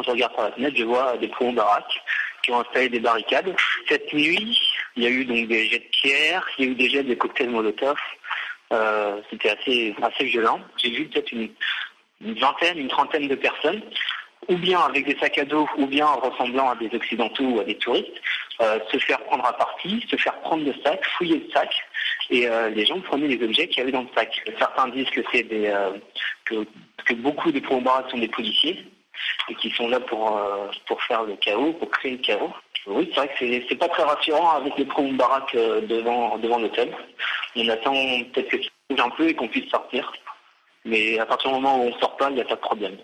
quand je regarde par la fenêtre, je vois des pro baraques qui ont installé des barricades. Cette nuit, il y a eu donc des jets de pierre, il y a eu des jets de cocktails Molotov. Euh, C'était assez, assez violent. J'ai vu peut-être une, vingtaine, une trentaine de personnes, ou bien avec des sacs à dos, ou bien en ressemblant à des occidentaux ou à des touristes, euh, se faire prendre à partie, se faire prendre le sac, fouiller le sac, et euh, les gens prenaient les objets qu'il y avait dans le sac. Certains disent que c'est des que, que beaucoup des pro sont des policiers et qui sont là pour euh, pour faire le chaos, pour créer le chaos. Oui, c'est vrai que c'est pas très rassurant avec les pro baraques euh, devant devant l'hôtel. On attend peut-être que ça bouge un peu et qu'on puisse sortir. Mais à partir du moment où on sort pas, il n'y a pas de problème.